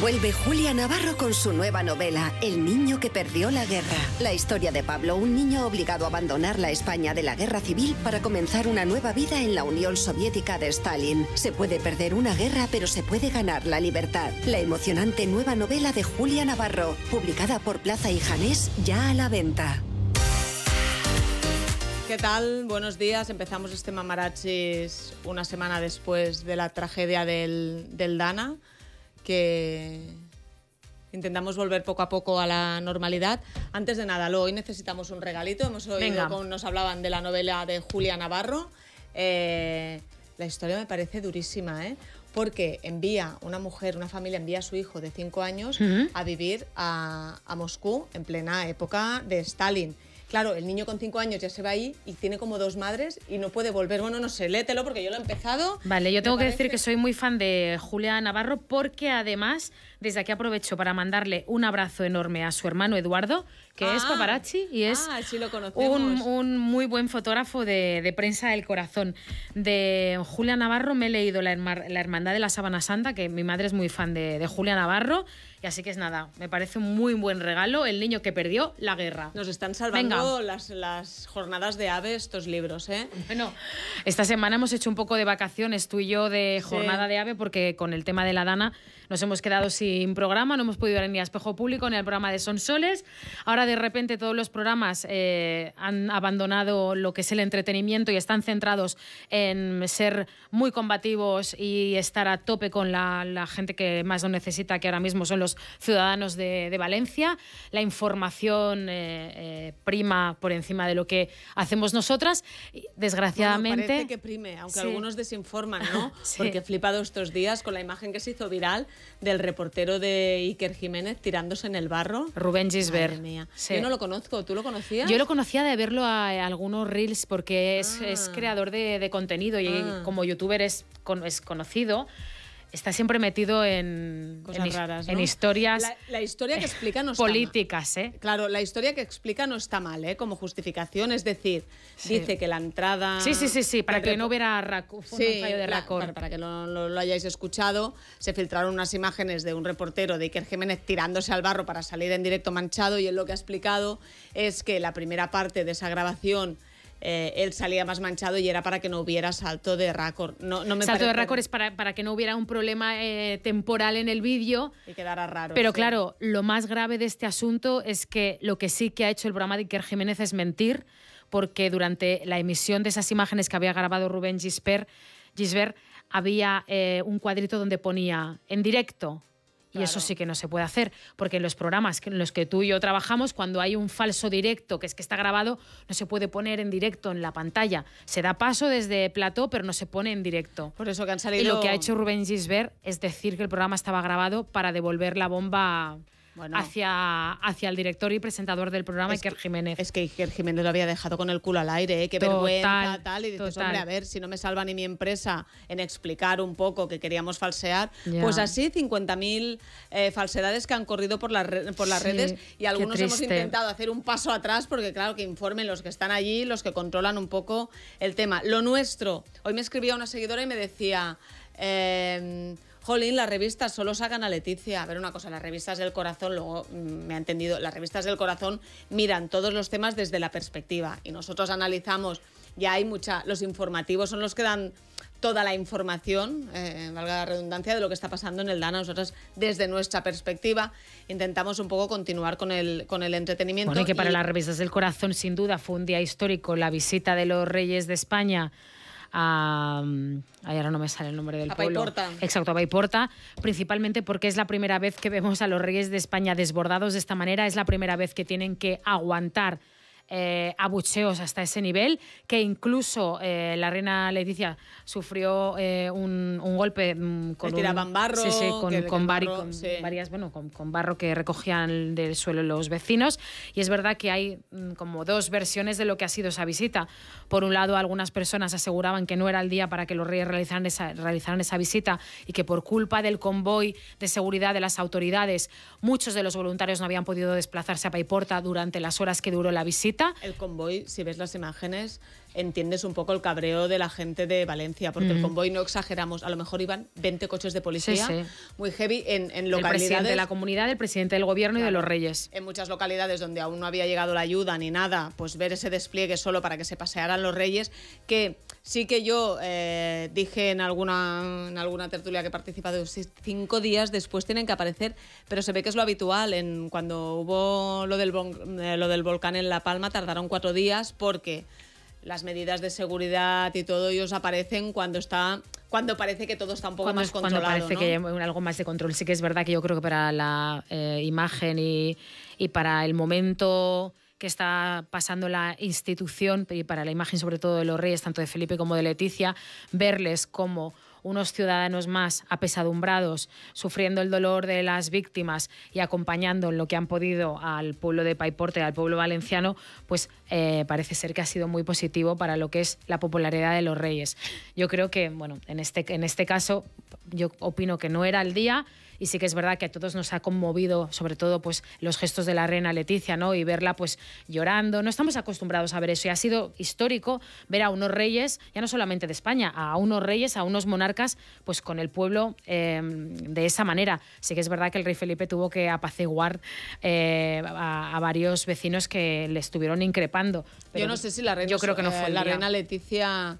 Vuelve Julia Navarro con su nueva novela, El niño que perdió la guerra. La historia de Pablo, un niño obligado a abandonar la España de la guerra civil para comenzar una nueva vida en la Unión Soviética de Stalin. Se puede perder una guerra, pero se puede ganar la libertad. La emocionante nueva novela de Julia Navarro, publicada por Plaza y Janés, ya a la venta. ¿Qué tal? Buenos días. Empezamos este Mamarachis una semana después de la tragedia del, del Dana que intentamos volver poco a poco a la normalidad. Antes de nada, hoy necesitamos un regalito. Hemos oído cómo nos hablaban de la novela de Julia Navarro. Eh, la historia me parece durísima, ¿eh? porque envía una mujer, una familia envía a su hijo de 5 años a vivir a, a Moscú en plena época de Stalin. Claro, el niño con cinco años ya se va ahí y tiene como dos madres y no puede volver. Bueno, no sé, léetelo porque yo lo he empezado. Vale, yo tengo que decir que soy muy fan de Julia Navarro porque además, desde aquí aprovecho para mandarle un abrazo enorme a su hermano Eduardo, que es Ah. paparazzi y es Ah, sí lo conocemos. un, un muy buen fotógrafo de, de prensa del corazón. De Julia Navarro me he leído la, Herma- la Hermandad de la Sábana Santa, que mi madre es muy fan de, de Julia Navarro. Y así que es nada, me parece un muy buen regalo el niño que perdió la guerra. Nos están salvando las, las jornadas de ave estos libros, ¿eh? Bueno, esta semana hemos hecho un poco de vacaciones tú y yo de Sí. jornada de ave porque con el tema de la Dana nos hemos quedado sin programa, no hemos podido ir ni a Espejo Público ni al programa de Sonsoles. Ahora de repente todos los programas eh, han abandonado lo que es el entretenimiento y están centrados en ser muy combativos y estar a tope con la, la gente que más lo necesita, que ahora mismo son los ciudadanos de, de Valencia. La información eh, eh, prima por encima de lo que hacemos nosotras. Desgraciadamente. Bueno, parece que prime, aunque Sí. algunos desinforman, ¿no? Sí. Porque he flipado estos días con la imagen que se hizo viral del reportero de Iker Jiménez tirándose en el barro. Rubén Gisbert. Sí. Yo no lo conozco, ¿tú lo conocías? Yo lo conocía de verlo a, a algunos reels porque es, Ah. es creador de, de contenido y Ah. como youtuber es, es conocido. Está siempre metido en, Cosas en, raras, en ¿no? historias La, la historia que explica no está mal. políticas, ¿eh? Claro, la historia que explica no está mal, ¿eh? Como justificación, es decir, Sí. dice que la entrada... Sí, sí, sí, sí, para que no hubiera raco- un fallo de la- para, para que lo, lo- lo hayáis escuchado, se filtraron unas imágenes de un reportero de Iker Jiménez tirándose al barro para salir en directo manchado y él lo que ha explicado es que la primera parte de esa grabación eh, él salía más manchado y era para que no hubiera salto de récord. No, no me Salto de récord es para, para que no hubiera un problema eh, temporal en el vídeo. Y quedara raro. Pero sí. claro, lo más grave de este asunto es que lo que sí que ha hecho el programa de Iker Jiménez es mentir, porque durante la emisión de esas imágenes que había grabado Rubén Gisbert, Gisbert había eh, un cuadrito donde ponía en directo. Y eso sí que no se puede hacer, porque en los programas en los que tú y yo trabajamos, cuando hay un falso directo, que es que está grabado, no se puede poner en directo en la pantalla. Se da paso desde plató, pero no se pone en directo. Por eso que han Y salido... lo que ha hecho Rubén Gisbert es decir que el programa estaba grabado para devolver la bomba Bueno. hacia, hacia el director y presentador del programa, Es Iker Jiménez. Es que Iker Jiménez lo había dejado con el culo al aire, ¿eh? qué Total, vergüenza, tal. Y dices, total. hombre, a ver, si no me salva ni mi empresa en explicar un poco que queríamos falsear. Ya. Pues así, 50.000 eh, falsedades que han corrido por, las re- por las Sí, redes y algunos hemos intentado hacer un paso atrás porque, claro, que informen los que están allí, los que controlan un poco el tema. Lo nuestro, hoy me escribía una seguidora y me decía... eh, Jolín, las revistas solo sacan a Leticia. A ver, una cosa, las revistas del corazón, luego mm, me ha entendido, las revistas del corazón miran todos los temas desde la perspectiva y nosotros analizamos, ya hay mucha, los informativos son los que dan toda la información, eh, valga la redundancia, de lo que está pasando en el DANA. Nosotros, desde nuestra perspectiva, intentamos un poco continuar con el, con el entretenimiento. Bueno, y que para y- las revistas del corazón, sin duda, fue un día histórico la visita de los reyes de España a. Ahora no me sale el nombre del A pueblo. Paiporta. Exacto, a Paiporta, principalmente porque es la primera vez que vemos a los reyes de España desbordados de esta manera, es la primera vez que tienen que aguantar. Eh, abucheos hasta ese nivel, que incluso eh, la reina Leticia sufrió eh, un, un golpe mm, con un- barro, sí, sí, con, barro, sí. varias bueno, con, con barro que recogían del suelo los vecinos. Y es verdad que hay mm, como dos versiones de lo que ha sido esa visita. Por un lado, algunas personas aseguraban que no era el día para que los reyes realizaran esa, realizaran esa visita y que por culpa del convoy de seguridad de las autoridades, muchos de los voluntarios no habían podido desplazarse a Paiporta durante las horas que duró la visita. El convoy, si ves las imágenes, entiendes un poco el cabreo de la gente de Valencia, porque el convoy no exageramos, a lo mejor iban 20 coches de policía, muy heavy en, en localidades. El presidente de la comunidad, el presidente del gobierno y de los reyes. En muchas localidades donde aún no había llegado la ayuda ni nada, pues ver ese despliegue solo para que se pasearan los reyes, que sí que yo eh, dije en alguna, en alguna tertulia que he participado, cinco días después tienen que aparecer, pero se ve que es lo habitual. En, cuando hubo lo del, eh, lo del volcán en La Palma tardaron cuatro días porque las medidas de seguridad y todo ellos aparecen cuando está cuando parece que todo está un poco más controlado. Cuando parece que hay algo más de control. Sí que es verdad que yo creo que para la eh, imagen y, y para el momento que está pasando la institución y para la imagen sobre todo de los reyes, tanto de Felipe como de Leticia, verles como unos ciudadanos más apesadumbrados, sufriendo el dolor de las víctimas y acompañando lo que han podido al pueblo de Paiporte, al pueblo valenciano, pues eh, parece ser que ha sido muy positivo para lo que es la popularidad de los reyes. Yo creo que, bueno, en este, en este caso, yo opino que no era el día y sí que es verdad que a todos nos ha conmovido, sobre todo pues los gestos de la reina Leticia, ¿no? Y verla pues llorando. No estamos acostumbrados a ver eso y ha sido histórico ver a unos reyes, ya no solamente de España, a unos reyes, a unos monarcas, pues con el pueblo em, de esa manera. Sí que es verdad que el rey Felipe tuvo que apaciguar eh, a, varios vecinos que le estuvieron increpando. Yo no sé si la reina, yo creo que no fue la reina Leticia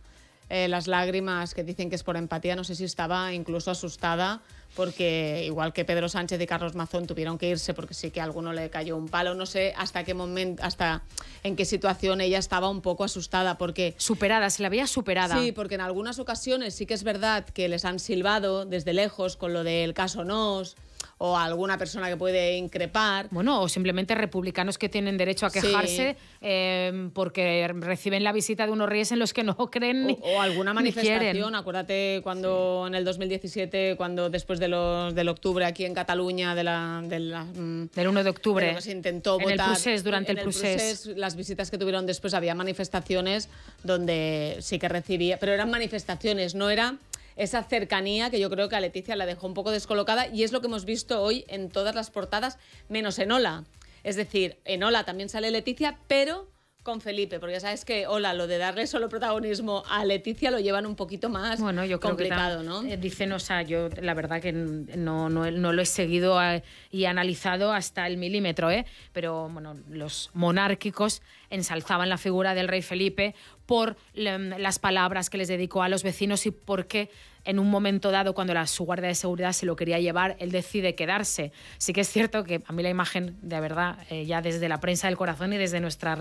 eh, las lágrimas que dicen que es por empatía, no sé si estaba incluso asustada porque igual que Pedro Sánchez y Carlos Mazón tuvieron que irse porque sí que a alguno le cayó un palo, no sé hasta qué momento, hasta en qué situación ella estaba un poco asustada porque superada, se la había superada. Sí, porque en algunas ocasiones sí que es verdad que les han silbado desde lejos con lo del caso Nos o alguna persona que puede increpar. Bueno, o simplemente republicanos que tienen derecho a quejarse eh, porque reciben la visita de unos reyes en los que no creen o, alguna manifestación. Acuérdate cuando en el 2017, cuando después de los, del octubre aquí en Cataluña, de la, mm, del 1 de octubre, se intentó en el procés, durante el, procés. las visitas que tuvieron después había manifestaciones donde sí que recibía, pero eran manifestaciones, no era esa cercanía que yo creo que a Leticia la dejó un poco descolocada y es lo que hemos visto hoy en todas las portadas, menos en Ola. Es decir, en Ola también sale Leticia, pero con Felipe, porque ya sabes que, hola, lo de darle solo protagonismo a Leticia lo llevan un poquito más bueno, yo complicado, ¿no? Eh, dicen, o sea, yo la verdad que no, no, no lo he seguido eh, y analizado hasta el milímetro, ¿eh? pero bueno, los monárquicos ensalzaban la figura del rey Felipe por las palabras que les dedicó a los vecinos y por qué en un momento dado, cuando la, su guardia de seguridad se lo quería llevar, él decide quedarse. Sí que es cierto que a mí la imagen, de verdad, eh, ya desde la prensa del corazón y desde nuestra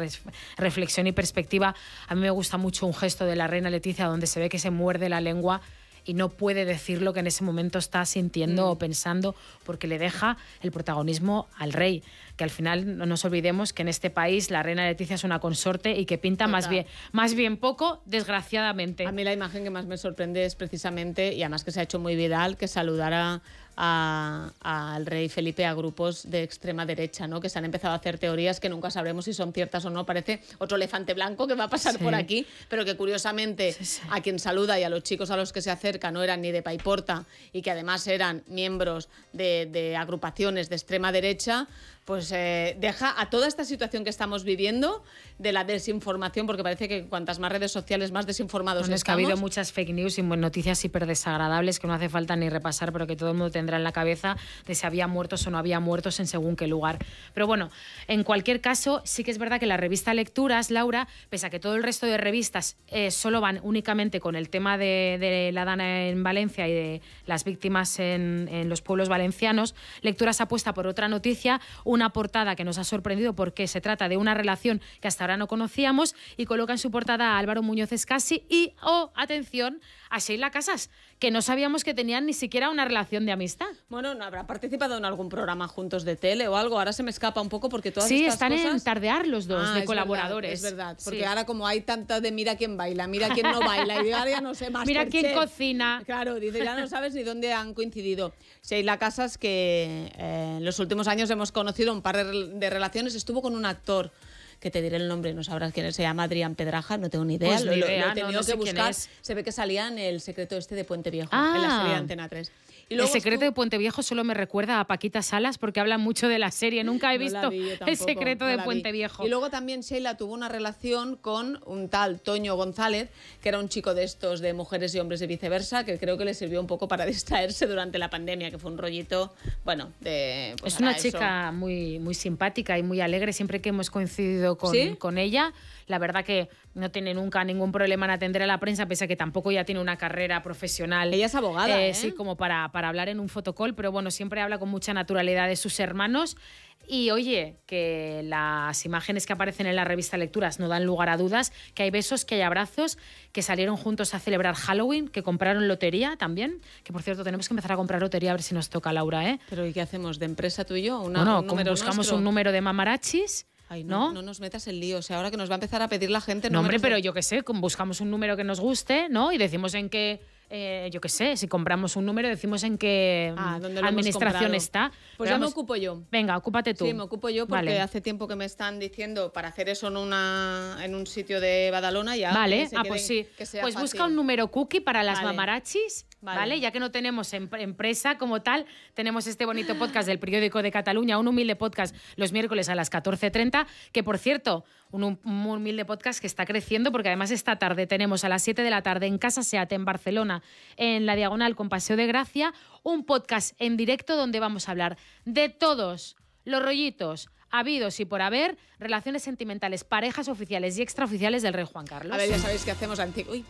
reflexión y perspectiva, a mí me gusta mucho un gesto de la reina Leticia donde se ve que se muerde la lengua y no puede decir lo que en ese momento está sintiendo mm. o pensando porque le deja el protagonismo al rey que al final no nos olvidemos que en este país la reina Leticia es una consorte y que pinta más bien, más bien poco, desgraciadamente. A mí la imagen que más me sorprende es precisamente, y además que se ha hecho muy viral, que saludara al rey Felipe a grupos de extrema derecha, ¿no? que se han empezado a hacer teorías que nunca sabremos si son ciertas o no. Parece otro elefante blanco que va a pasar por aquí, pero que curiosamente a quien saluda y a los chicos a los que se acerca no eran ni de Paiporta y que además eran miembros de, de agrupaciones de extrema derecha, pues eh, deja a toda esta situación que estamos viviendo de la desinformación, porque parece que cuantas más redes sociales, más desinformados bueno, Es que ha habido muchas fake news y noticias hiper desagradables que no hace falta ni repasar, pero que todo el mundo tendrá en la cabeza de si había muertos o no había muertos en según qué lugar. Pero bueno, en cualquier caso, sí que es verdad que la revista Lecturas, Laura, pese a que todo el resto de revistas eh, solo van únicamente con el tema de, la Dana en Valencia y de las víctimas en, en los pueblos valencianos, Lecturas apuesta por otra noticia, una portada que nos ha sorprendido porque se trata de una relación que hasta ahora no conocíamos y coloca en su portada a Álvaro Muñoz Escasi y, oh, atención, a Sheila Casas, que no sabíamos que tenían ni siquiera una relación de amistad. Bueno, ¿no habrá participado en algún programa juntos de tele o algo? Ahora se me escapa un poco porque todas sí, estas están en tardear los dos, ah, de colaboradores. es verdad, porque ahora como hay tanta de mira quién baila, mira quién no baila, y ya no sé más. Mira quién cocina. Claro, dice, ya no sabes ni dónde han coincidido. Sheila Casas, que eh, en los últimos años hemos conocido un par de relaciones, estuvo con un actor que te diré el nombre, no sabrás quién es, se llama Adrián Pedraja, no tengo ni idea, pues lo, he tenido que buscar. Se ve que salía en el secreto este de Puente Viejo, en la serie de ah. Antena 3. El secreto de Puente Viejo solo me recuerda a Paquita Salas porque habla mucho de la serie. Nunca he visto el secreto de Puente Viejo. Y luego también Sheila tuvo una relación con un tal Toño González, que era un chico de estos de mujeres y hombres y viceversa, que creo que le sirvió un poco para distraerse durante la pandemia, que fue un rollito, bueno, de... Pues es una chica muy, muy simpática y muy alegre. Siempre que hemos coincidido con, con ella, la verdad que no tiene nunca ningún problema en atender a la prensa, pese a que tampoco ya tiene una carrera profesional. Ella es abogada. Eh, ¿eh? Sí, como para, para hablar en un fotocall, pero bueno, siempre habla con mucha naturalidad de sus hermanos. Y oye, que las imágenes que aparecen en la revista Lecturas no dan lugar a dudas, que hay besos, que hay abrazos, que salieron juntos a celebrar Halloween, que compraron lotería también, que por cierto tenemos que empezar a comprar lotería a ver si nos toca Laura, ¿eh? Pero ¿y qué hacemos? ¿De empresa tú y yo? Una, no, no, buscamos un número de mamarachis no, no, nos metas en lío. O sea, ahora que nos va a empezar a pedir la gente. No, hombre, pero yo qué sé, buscamos un número que nos guste, ¿no? Y decimos en qué eh, yo qué sé, si compramos un número, decimos en qué ah, administración está. Pues ya me ocupo yo. Venga, ocúpate tú. Sí, me ocupo yo porque hace tiempo que me están diciendo para hacer eso en, una, en un sitio de Badalona ya. Vale, ah, pues sí. Pues busca un número cookie para las mamarachis, vale. Ya que no tenemos em-, empresa como tal, tenemos este bonito podcast del periódico de Cataluña, un humilde podcast los miércoles a las 14.30, que por cierto, un, humilde podcast que está creciendo porque además esta tarde tenemos a las 7 de la tarde en Casa Seat en Barcelona, en la Diagonal con Paseo de Gracia, un podcast en directo donde vamos a hablar de todos los rollitos habidos y por haber relaciones sentimentales, parejas oficiales y extraoficiales del rey Juan Carlos. A ver, ya sabéis que hacemos Uy,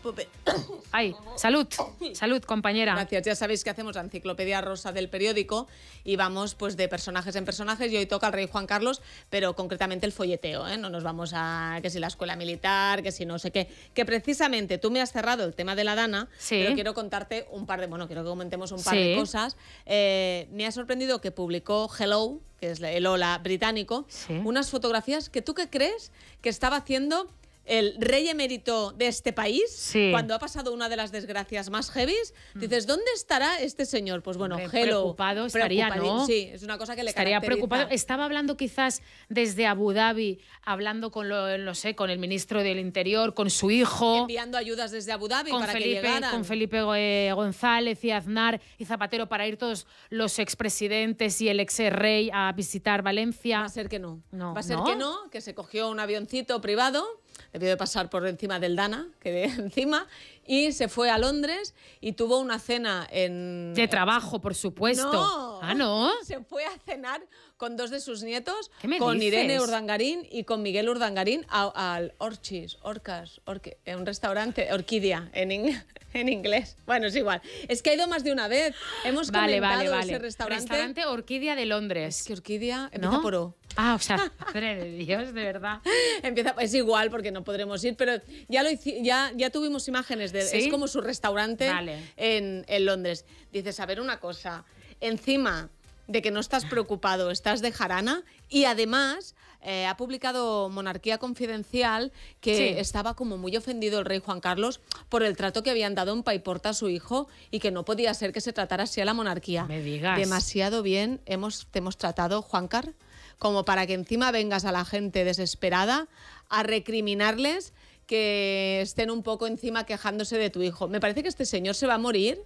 Ay, salud, salud, compañera. Gracias, ya sabéis que hacemos la enciclopedia rosa del periódico y vamos pues de personajes en personajes y hoy toca el rey Juan Carlos, pero concretamente el folleteo, ¿eh? No nos vamos a que si la escuela militar, que si no sé qué, que precisamente tú me has cerrado el tema de la Dana, sí. pero quiero contarte un par de, bueno, quiero que comentemos un par de cosas. Eh, me ha sorprendido que publicó Hello, que es el Hola británico, unas fotografías que tú qué crees que estaba haciendo el rey emérito de este país, cuando ha pasado una de las desgracias más heavies, mm. dices, ¿dónde estará este señor? Pues bueno, hello. Preocupado estaría, ¿no? Sí, es una cosa que le Estaría preocupado. Estaba hablando quizás desde Abu Dhabi, hablando con, lo, no sé, con el ministro del Interior, con su hijo. Enviando ayudas desde Abu Dhabi con para Felipe, que Con Felipe eh, González y Aznar y Zapatero para ir todos los expresidentes y el ex rey a visitar Valencia. Va a ser que no. no Va a ser que no, que se cogió un avioncito privado debió de pasar por encima del Dana, que de encima, y se fue a Londres y tuvo una cena en... De trabajo, por supuesto. Ah, ¿no? Se fue a cenar con dos de sus nietos, con Irene Urdangarín y con Miguel Urdangarín al Orchis, Orcas, Orque, un restaurante, Orquídea, en, en inglés. Bueno, es igual. Es que ha ido más de una vez. Hemos vale, comentado vale, ese restaurante. Restaurante Orquídea de Londres. Es que Orquídea empieza por O. Ah, o sea, madre de Dios, de verdad. Empieza, es igual porque no podremos ir, pero ya, lo, ya, ya tuvimos imágenes de. Es como su restaurante en, en Londres. Dices, a ver una cosa. Encima de que no estás preocupado, estás de jarana y además eh, ha publicado Monarquía Confidencial que estaba como muy ofendido el rey Juan Carlos por el trato que habían dado en Paiporta a su hijo y que no podía ser que se tratara así a la monarquía. Me digas. Demasiado bien hemos, te hemos tratado, Juancar, como para que encima vengas a la gente desesperada a recriminarles que estén un poco encima quejándose de tu hijo. Me parece que este señor se va a morir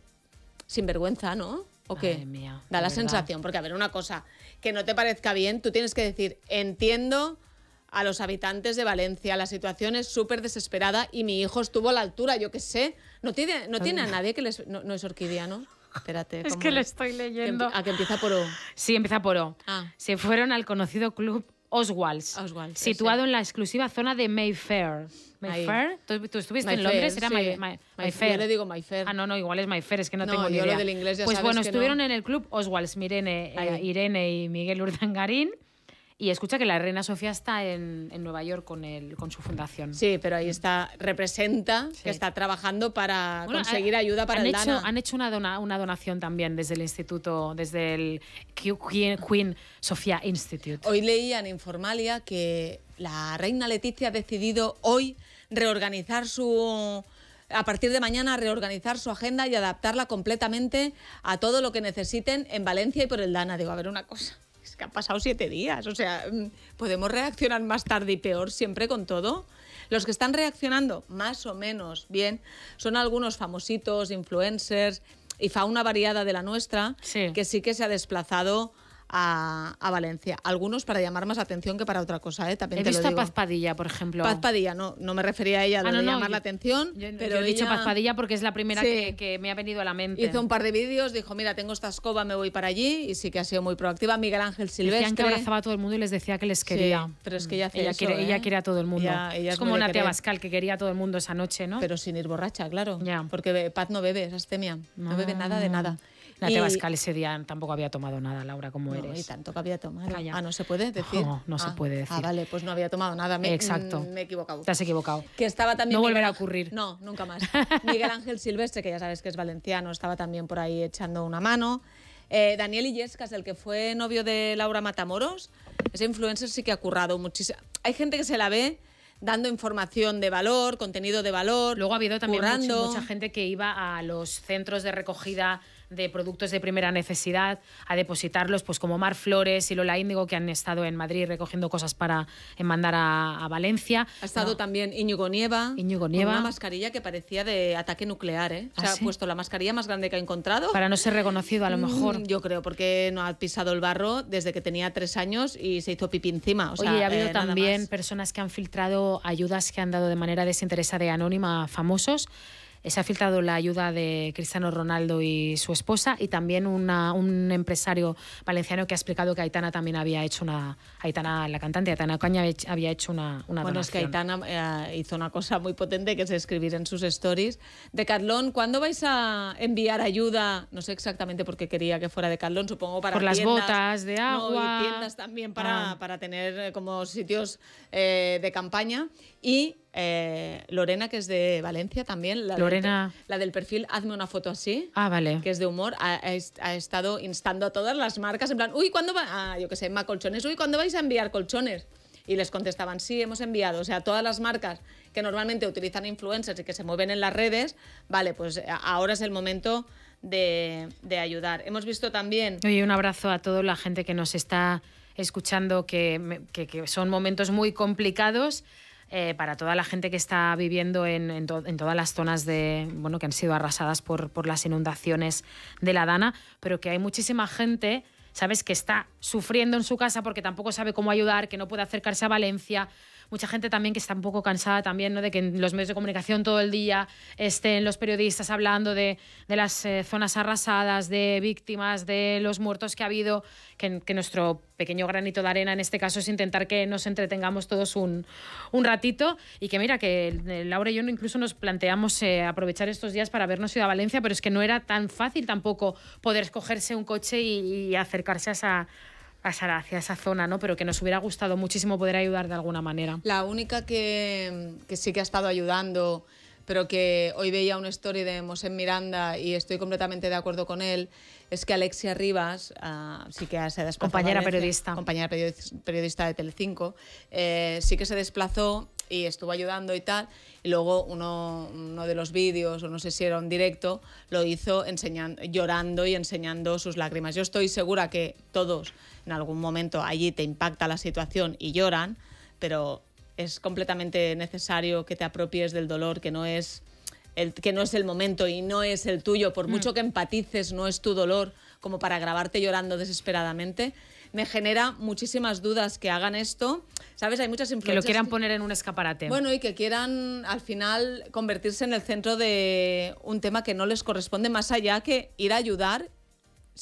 sin vergüenza, ¿no? ¿O qué? da la sensación, porque a ver, una cosa, que no te parezca bien, tú tienes que decir, entiendo a los habitantes de Valencia, la situación es súper desesperada y mi hijo estuvo a la altura, yo qué sé, no tiene, no tiene a nadie que les... No, es orquídea, ¿no? Espérate. Es que le estoy leyendo. ¿A que empieza por O? Sí, empieza por O. Ah. Se fueron al conocido club Oswald's, situado en la exclusiva zona de Mayfair. Mayfair. ¿Tú, estuviste en Londres? Era Mayfair. Yo le digo Mayfair. Ah, no, no, igual es Mayfair, es que no, tengo ni idea. Lo del inglés ya pues bueno, estuvieron en el club Oswald's, Irene, eh, Irene y Miguel Urdangarín. Y escucha que la reina Sofía está en, Nueva York con, el, con su fundación. Sí, pero ahí está, representa que está trabajando para conseguir ayuda para han el hecho, Han hecho una, una donación también desde el instituto, desde el Queen, Queen Sofía Institute. Hoy leía en Informalia que la reina Leticia ha decidido hoy reorganizar su a partir de mañana reorganizar su agenda y adaptarla completamente a todo lo que necesiten en Valencia y por el Dana. Digo, a ver una cosa que han pasado siete días. O sea, mm, ¿podemos reaccionar más tarde y peor siempre con todo? Los que están reaccionando más o menos bien son algunos famositos, influencers y fauna variada de la nuestra, que sí que se ha desplazado a, Valencia. Algunos para llamar más atención que para otra cosa, ¿eh? También He visto a Paz Padilla, por ejemplo. Paz Padilla, no, no me refería a ella, ah, de llamar la atención. pero he dicho Paz Padilla porque es la primera que, me ha venido a la mente. Hizo un par de vídeos, dijo, mira, tengo esta escoba, me voy para allí, y sí que ha sido muy proactiva. Miguel Ángel Silvestre. Decían que abrazaba a todo el mundo y les decía que les quería. pero es que ella ella, quiere, ella ¿eh? quiere a todo el mundo. es como Natia Bascal, que quería a todo el mundo esa noche, ¿no? Pero sin ir borracha, claro. Porque Paz no bebe, es astemia. No, bebe nada de nada. La Tebascal ese día tampoco había tomado nada, Laura, como eres. Y tanto que había tomado. Ah, no se puede decir. No, no se ah, puede decir. Ah, vale, pues no había tomado nada. Me, Exacto. Me he equivocado. Te has equivocado. Que estaba también. No volverá a ocurrir. No, nunca más. Miguel Ángel Silvestre, que ya sabes que es valenciano, estaba también por ahí echando una mano. Eh, Daniel Illescas, el que fue novio de Laura Matamoros, ese influencer sí que ha currado muchísimo. Hay gente que se la ve dando información de valor, contenido de valor. Luego ha habido también mucha gente que iba a los centros de recogida de productos de primera necesidad a depositarlos, pues como Mar Flores y Lola Índigo, que han estado en Madrid recogiendo cosas para mandar a, Valencia. Ha estado también Íñigo Nieva, Íñigo Nieva. Con una mascarilla que parecía de ataque nuclear. ¿eh? Se ¿Ah, ha puesto la mascarilla más grande que ha encontrado. Para no ser reconocido, a lo mm, mejor. yo creo, porque no ha pisado el barro desde que tenía tres años y se hizo pipí encima. O Oye, ha habido eh, también personas que han filtrado ayudas que han dado de manera desinteresada y anónima a famosos se ha filtrado la ayuda de Cristiano Ronaldo y su esposa y también un empresario valenciano que ha explicado que Aitana también había hecho una, Aitana, la cantante Aitana Caña había hecho una, una Bueno, es que Aitana eh, hizo una cosa muy potente que es escribir en sus stories. De Carlón, ¿cuándo vais a enviar ayuda? No sé exactamente por qué quería que fuera de Carlón, supongo para Por las botas de agua. y tiendas también para, ah. para tener eh, como sitios eh, de campaña. Y eh, Lorena, que es de Valencia también. La Lorena. la del perfil Hazme una foto así. Ah, vale. Que es de humor. Ha, estado instando a todas las marcas en plan, uy, ¿cuándo va? Ah, yo qué sé, Emma Colchones. Uy, ¿cuándo vais a enviar colchones? Y les contestaban, sí, hemos enviado. O sea, todas las marcas que normalmente utilizan influencers y que se mueven en las redes, vale, pues eh, ahora es el momento de, ayudar. Hemos visto también... Oye, un abrazo a toda la gente que nos está escuchando, que, que son momentos muy complicados eh, para toda la gente que está viviendo en, todas las zonas de, bueno, que han sido arrasadas por, por las inundaciones de la Dana, pero que hay muchísima gente ¿sabes? Que está sufriendo en su casa porque tampoco sabe cómo ayudar, que no puede acercarse a Valencia, mucha gente también que está un poco cansada también ¿no? de que en los medios de comunicación todo el día estén los periodistas hablando de, de las eh, zonas arrasadas, de víctimas, de los muertos que ha habido, que, nuestro pequeño granito de arena en este caso es intentar que nos entretengamos todos un, un ratito y que mira, que eh, Laura y yo incluso nos planteamos eh, aprovechar estos días para vernos a Valencia, pero es que no era tan fácil tampoco poder escogerse un coche y, y acercarse a esa pasar hacia esa zona, ¿no? Pero que nos hubiera gustado muchísimo poder ayudar de alguna manera. La única que, que sí que ha estado ayudando, pero que hoy veía una story de Mosén Miranda y estoy completamente de acuerdo con él, es que Alexia Rivas, uh, sí que se desplazó. Compañera periodista. Compañera periodista de Telecinco, eh, sí que se desplazó y estuvo ayudando y tal. Y luego uno, uno de los vídeos, o no sé si era un directo, lo hizo enseñando, llorando y enseñando sus lágrimas. Yo estoy segura que todos en algún momento allí te impacta la situación y lloran, pero es completamente necesario que te apropies del dolor, que no es el, que no es el momento y no es el tuyo, por mm. mucho que empatices, no es tu dolor como para grabarte llorando desesperadamente. Me genera muchísimas dudas que hagan esto. ¿Sabes? Hay muchas influencias. Que lo quieran poner en un escaparate. Bueno, y que quieran al final convertirse en el centro de un tema que no les corresponde más allá que ir a ayudar.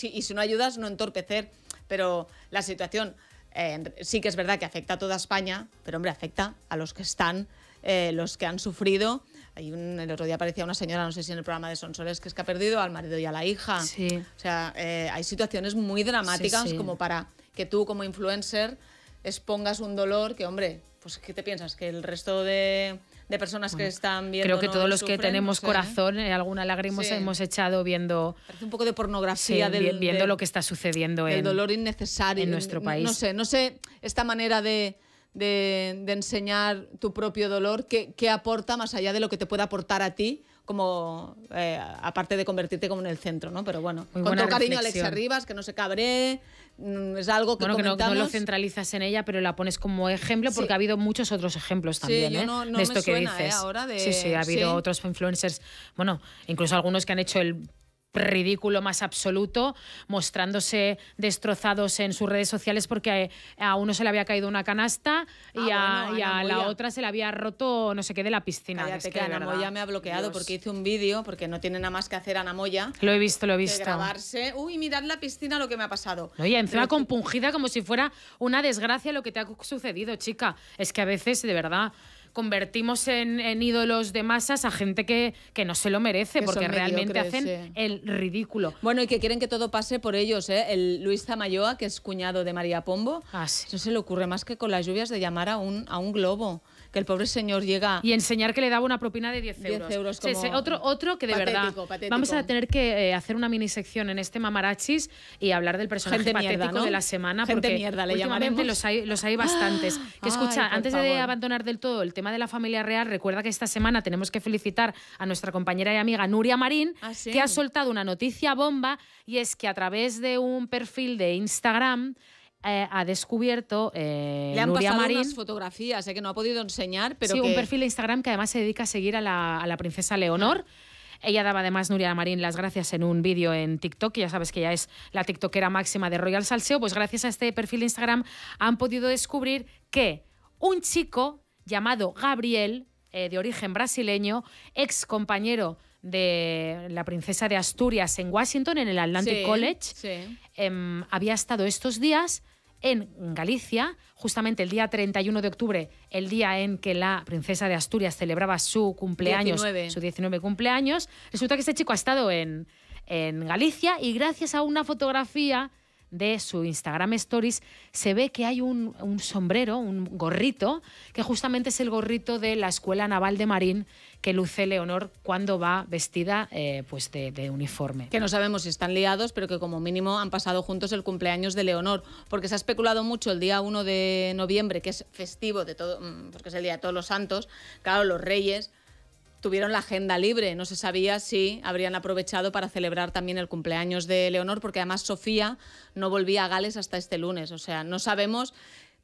y si no ayudas, no entorpecer pero la situación eh, sí que es verdad que afecta a toda España, pero hombre, afecta a los que están, eh, los que han sufrido. Hay un, el otro día aparecía una señora, no sé si en el programa de Sonsoles, que es que ha perdido al marido y a la hija. Sí. O sea, eh, hay situaciones muy dramáticas como para que tú como influencer expongas un dolor que, hombre, pues ¿qué te piensas? Que el resto de de personas que están viendo. Creo que todos los que tenemos corazón, eh, alguna lágrima hemos echado viendo. Parece un poco de pornografía viendo lo que está sucediendo el dolor innecesario en nuestro país. No sé, no sé esta manera de, de, enseñar tu propio dolor, ¿qué, ¿qué, aporta más allá de lo que te puede aportar a ti como eh, aparte de convertirte como en el centro, ¿no? Pero bueno, con todo cariño a Alexia Rivas, que no se cabre, mm, es algo que bueno, que no, lo centralizas en ella, pero la pones como ejemplo porque ha habido muchos otros ejemplos también, ¿eh? de esto que ¿eh? dices. ahora de... Sí, sí, ha habido otros influencers, bueno, incluso algunos que han hecho el ridículo más absoluto, mostrándose destrozados en sus redes sociales porque a uno se le había caído una canasta y Ah, a, bueno, y a Ana la otra se le había roto no sé qué de la piscina. Cállate, Es que que de Ana Moya me ha bloqueado Dios. porque hice un vídeo, porque no tiene nada más que hacer Ana Moya. Lo he visto, lo he visto. grabarse. Uy, mirad la piscina lo que me ha pasado. No, y encima Pero- compungida como si fuera una desgracia lo que te ha sucedido, chica. Es que a veces, de verdad, convertimos en, en ídolos de masas a gente que, que no se lo merece, Que porque realmente hacen sí. el ridículo. Bueno, y que quieren que todo pase por ellos, ¿eh? El Luis Zamayoa, que es cuñado de María Pombo. Ah, sí. No se le ocurre más que con las lluvias de llamar a un, a un globo. Que el pobre señor llega. Y enseñar que le daba una propina de 10 10 euros. euros Sí, como- sí, otro, otro que de Patético, verdad. patético. Vamos a tener que eh, hacer una minisección en este Mamarachis y hablar del personaje Gente patético mierda, ¿no? de la semana. Gente porque mierda, le últimamente llamaremos. los hay, los hay bastantes. Que escucha, antes de abandonar del todo el tema de la familia real, recuerda que esta semana tenemos que felicitar a nuestra compañera y amiga Nuria Marín, Ah, ¿sí? que ha soltado una noticia bomba y es que a través de un perfil de Instagram eh, ha descubierto eh, Le han Nuria pasado Marín. unas fotografías, ¿eh? que no ha podido enseñar, pero sí, que... un perfil de Instagram que además se dedica a seguir a la, a la princesa Leonor. Ella daba además, Nuria Marín, las gracias en un vídeo en TikTok, que ya sabes que ya es la tiktokera máxima de Royal Salseo. Pues gracias a este perfil de Instagram han podido descubrir que un chico llamado Gabriel, eh, de origen brasileño, ex compañero de la princesa de Asturias en Washington, en el Atlantic Sí, College, sí. em, había estado estos días en Galicia, justamente el día 31 de octubre, el día en que la princesa de Asturias celebraba su cumpleaños, 19. su 19 cumpleaños. Resulta que este chico ha estado en, en Galicia y gracias a una fotografía de su Instagram Stories se ve que hay un, sombrero, un gorrito, que justamente es el gorrito de la Escuela Naval de Marín que luce Leonor cuando va vestida eh, pues de, de uniforme. Que no sabemos si están liados, pero que como mínimo han pasado juntos el cumpleaños de Leonor. Porque se ha especulado mucho el día 1 de noviembre, que es festivo, de todo, mm, porque es el día de todos los santos. Claro, los reyes tuvieron la agenda libre. No se sabía si habrían aprovechado para celebrar también el cumpleaños de Leonor, porque además Sofía no volvía a Gales hasta este lunes. O sea, no sabemos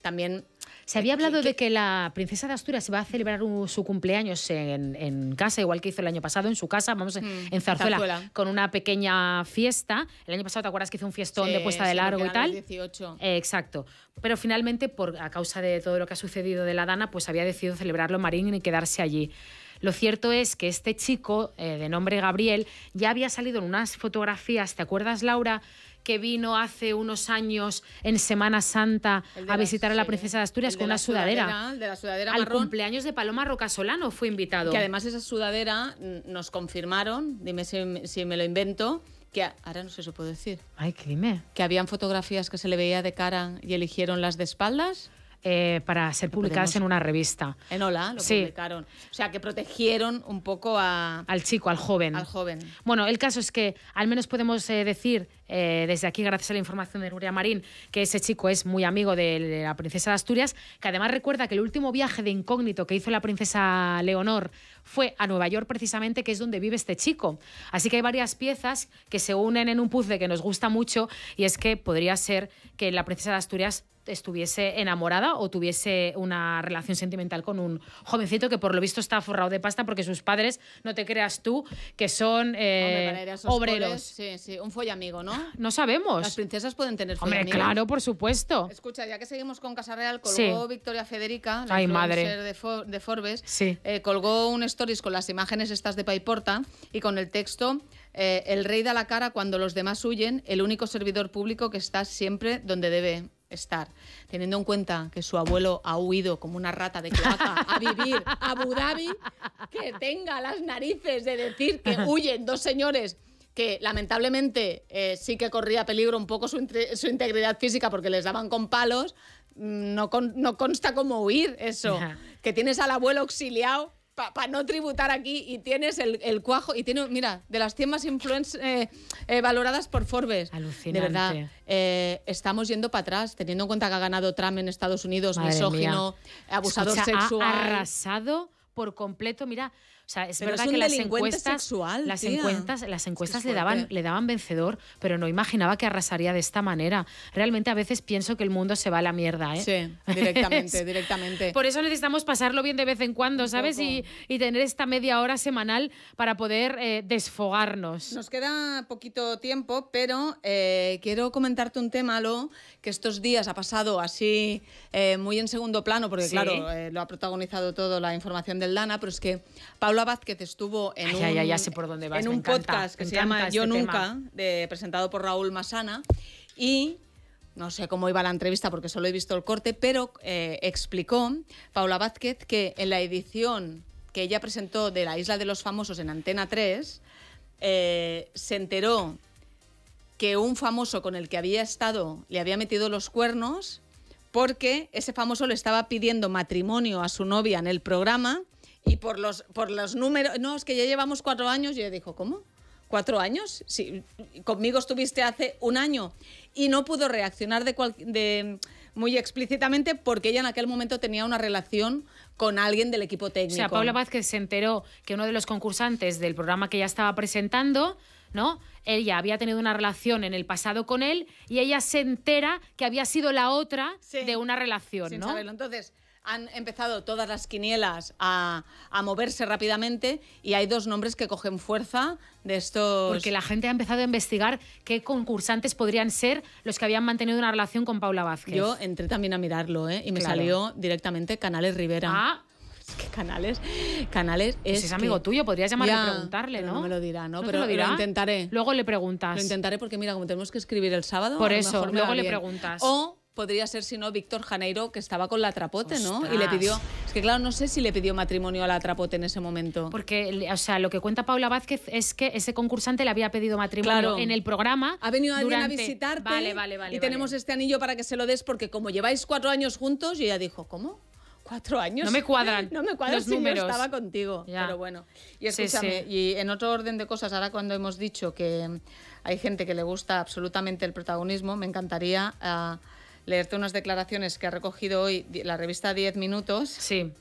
también. Se había que- hablado que- de que la princesa de Asturias iba a celebrar un- su cumpleaños en, en casa, igual que hizo el año pasado, en su casa, vamos, en- Mm, en Zarzuela, Zarzuela. con una pequeña fiesta. El año pasado, ¿te acuerdas que hizo un fiestón de puesta de sí, largo y tal? los 18. Eh, exacto. Pero finalmente, por, a causa de todo lo que ha sucedido de la Dana, pues había decidido celebrarlo Marín y quedarse allí. Lo cierto es que este chico, eh, de nombre Gabriel, ya había salido en unas fotografías, ¿te acuerdas, Laura? Que vino hace unos años en Semana Santa a la- visitar a la princesa de Asturias con de una sudadera. de la sudadera Al marrón. cumpleaños de Paloma Rocasolano fue invitado. Que además esa sudadera mm, nos confirmaron, dime si, si me lo invento, que a- ahora no sé si puedo decir, Ay, qué dime. que habían fotografías que se le veía de cara y eligieron las de espaldas. Eh, para ser publicadas podemos- en una revista. En Hola lo Sí. publicaron. O sea, que protegieron un poco a- Al chico, al joven. al joven. Bueno, el caso es que al menos podemos eh, decir eh, desde aquí, gracias a la información de Nuria Marín, que ese chico es muy amigo de, de la princesa de Asturias, que además recuerda que el último viaje de incógnito que hizo la princesa Leonor fue a Nueva York precisamente, que es donde vive este chico. Así que hay varias piezas que se unen en un puzzle que nos gusta mucho y es que podría ser que la princesa de Asturias estuviese enamorada o tuviese una relación sentimental con un jovencito que por lo visto está forrado de pasta porque sus padres, no te creas tú, que son eh, Hombre, esos obreros. coles, sí, sí, un follamigo, ¿no? No sabemos. Las princesas pueden tener Hombre, claro, por supuesto. Escucha, ya que seguimos con Casa Real, colgó Sí. Victoria Federica, la Ay, madre. De, de Forbes, Sí. eh, colgó un stories con las imágenes estas de Paiporta y con el texto eh, El rey da la cara cuando los demás huyen, el único servidor público que está siempre donde debe estar. Teniendo en cuenta que su abuelo ha huido como una rata de cloaca a vivir a Abu Dhabi, que tenga las narices de decir que huyen dos señores que lamentablemente eh, sí que corría peligro un poco su, inte- su integridad física porque les daban con palos, mm, no, con- no consta como huir eso. Que tienes al abuelo exiliado para no tributar aquí y tienes el, el cuajo y tiene, mira, de las 100 más influence, eh, eh, valoradas por Forbes. Alucinante. De verdad, eh, estamos yendo para atrás, teniendo en cuenta que ha ganado Trump en Estados Unidos, Madre misógino, mía. abusador Escucha, sexual. Ha arrasado por completo. Mira, O sea, es Pero verdad es que las encuestas, sexual, las encuestas, las encuestas es le daban, le daban vencedor, pero no imaginaba que arrasaría de esta manera. Realmente a veces pienso que el mundo se va a la mierda, ¿eh? Sí, directamente, directamente. Por eso necesitamos pasarlo bien de vez en cuando, ¿sabes? Y, y tener esta media hora semanal para poder eh, desfogarnos. Nos queda poquito tiempo, pero eh, quiero comentarte un tema, Lo, que estos días ha pasado así eh, muy en segundo plano, porque Sí. claro, lo ha protagonizado todo la información del Dana, pero es que Paula Vázquez estuvo en Ay, un, ya, ya, ya sé por dónde vas, en me un encanta, podcast que se llama encanta Yo este Nunca, de- presentado por Raúl Masana, y no sé cómo iba la entrevista porque solo he visto el corte, pero eh, explicó Paula Vázquez que en la edición que ella presentó de la Isla de los Famosos en Antena 3, eh, se enteró que un famoso con el que había estado le había metido los cuernos porque ese famoso le estaba pidiendo matrimonio a su novia en el programa y por los, por los números, no, es que ya llevamos cuatro años, y ella dijo, ¿cómo? ¿Cuatro años? Sí, conmigo estuviste hace un año y no pudo reaccionar de, cual- de muy explícitamente porque ella en aquel momento tenía una relación con alguien del equipo O técnico. sea, Paula Vázquez se enteró que uno de los concursantes del programa que ella estaba presentando, ¿no? Ella había tenido una relación en el pasado con él y ella se entera que había sido la otra Sí. de una relación, sin ¿no? saberlo. Entonces, han empezado todas las quinielas a, a moverse rápidamente y hay dos nombres que cogen fuerza de estos... Porque la gente ha empezado a investigar qué concursantes podrían ser los que habían mantenido una relación con Paula Vázquez. Yo entré también a mirarlo, ¿eh? Y me Claro. salió directamente Canales Rivera. Ah, Es que Canales, Canales pues es es amigo que- tuyo, podrías llamarle y preguntarle, ¿no? no me lo dirá, ¿no? te Pero lo lo dirá? intentaré. Luego le preguntas. Lo intentaré porque, mira, como tenemos que escribir el sábado. Por eso, luego le preguntas. O podría ser, si no, Víctor Janeiro, que estaba con la trapote, ¿no? Y le pidió. Es que, claro, no sé si le pidió matrimonio a la trapote en ese momento. Porque, o sea, lo que cuenta Paula Vázquez es que ese concursante le había pedido matrimonio Claro. en el programa. Ha venido alguien durante- a visitarte Vale, vale, vale. y vale. tenemos este anillo para que se lo des porque como lleváis cuatro años juntos, y ella dijo, ¿cómo? ¿Cuatro años? No me cuadran No me cuadran los si yo números. estaba contigo. Ya. Pero bueno. Y escúchame, sí. y en otro orden de cosas, ahora cuando hemos dicho que hay gente que le gusta absolutamente el protagonismo, me encantaría ah, leerte unas declaraciones que ha recogido hoy la revista 10 Minutos. Sí.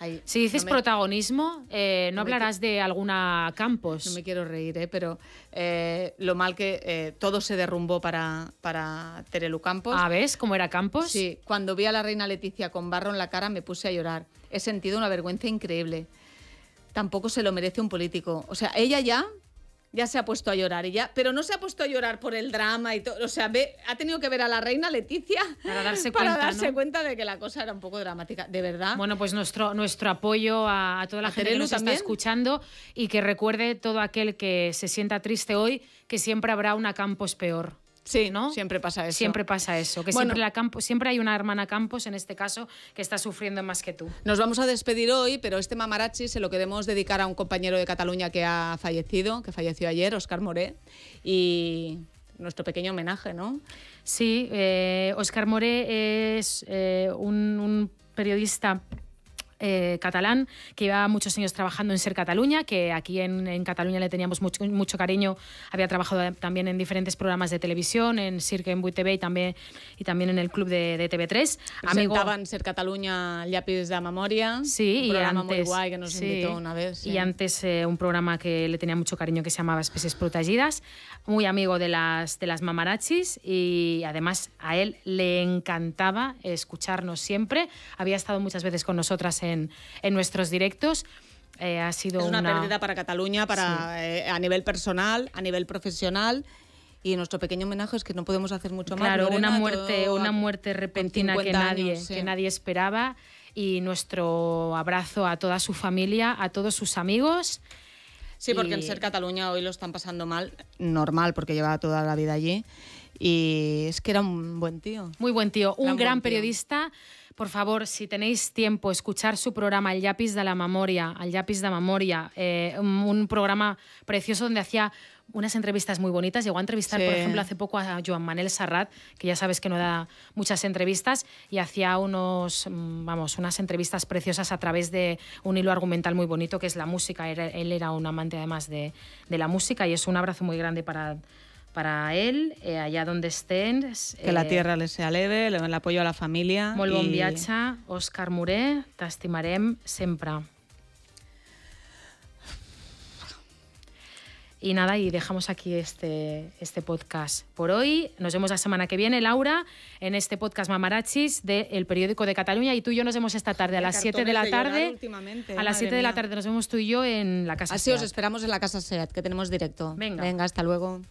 Ay, Si dices no me- protagonismo, eh, no no hablarás de alguna Campos. No me quiero reír, ¿eh? pero eh, lo mal que eh, todo se derrumbó para, para Terelu Campos. Ah, ¿ves cómo era Campos? Sí, cuando vi a la reina Leticia con barro en la cara me puse a llorar. He sentido una vergüenza increíble. Tampoco se lo merece un político. O sea, ella ya ya se ha puesto a llorar y ya, pero no se ha puesto a llorar por el drama y todo, o sea, ve, ha tenido que ver a la reina Leticia Para darse para cuenta, darse ¿no? cuenta de que la cosa era un poco dramática, de verdad. Bueno, pues nuestro, nuestro apoyo a, a toda la ¿A gente que nos también? está escuchando y que recuerde todo aquel que se sienta triste hoy que siempre habrá una Campos peor. Sí, ¿no? Siempre pasa eso. Siempre pasa eso, que Bueno. siempre, la Campos, siempre hay una hermana Campos, en este caso, que está sufriendo más que tú. Nos vamos a despedir hoy, pero este mamarachi se lo queremos dedicar a un compañero de Cataluña que ha fallecido, que falleció ayer, Óscar Moré, y nuestro pequeño homenaje, ¿no? Sí, eh, Óscar Moré es eh, un, un periodista eh, catalán que lleva muchos años trabajando en Ser Cataluña, que aquí en, en Cataluña le teníamos mucho, mucho cariño. Había trabajado también en diferentes programas de televisión, en Cirque en 8 TV y también, y también en el club de, de TV3. Presentaban Ser Cataluña Llapis de Memoria, Sí, un y programa antes, muy guay que nos sí, invitó una vez. sí. Y antes eh, un programa que le tenía mucho cariño que se llamaba Especies Protegidas, muy amigo de las, de las mamarachis y además a él le encantaba escucharnos siempre. Había estado muchas veces con nosotras en, en nuestros directos. Eh, ha sido es una, una pérdida para Cataluña, para, eh, a nivel personal, a nivel profesional. Y nuestro pequeño homenaje es que no podemos hacer mucho más. Claro, Lorena, una muerte, una muerte repentina que 50 nadie, años, sí. que nadie esperaba. Y nuestro abrazo a toda su familia, a todos sus amigos. Sí, porque en Ser Cataluña hoy lo están pasando mal, normal, porque lleva toda la vida allí. Y es que era un buen tío. Muy buen tío, un Gran tío. Por favor, si tenéis tiempo, escuchar su programa El Yapis de la Memoria, El Yapis de la Memoria, eh, un, programa precioso donde hacía unas entrevistas muy bonitas. Llegó a entrevistar, por ejemplo, hace poco a Joan Manel Serrat, que ya sabes que no da muchas entrevistas, y hacía unos, mm, vamos, unas entrevistas preciosas a través de un hilo argumental muy bonito, que es la música. Era- él era un amante además de, de la música, y es un abrazo muy grande para, para él, eh, allá donde estén. Que la eh, tierra le sea leve, el el apoyo a la familia. Molt bon y- viatge, Òscar Moré, t'estimarem sempre. Y nada, y dejamos aquí este, este podcast por hoy. Nos vemos la semana que viene, Laura, en este podcast Mamarachis del periódico de Cataluña. Y tú y yo nos vemos esta tarde a las 7 de la tarde. a las 7 de la tarde nos vemos tú y yo en la casa Así os esperamos en la casa SEAT, que tenemos directo. Venga. Venga, hasta luego.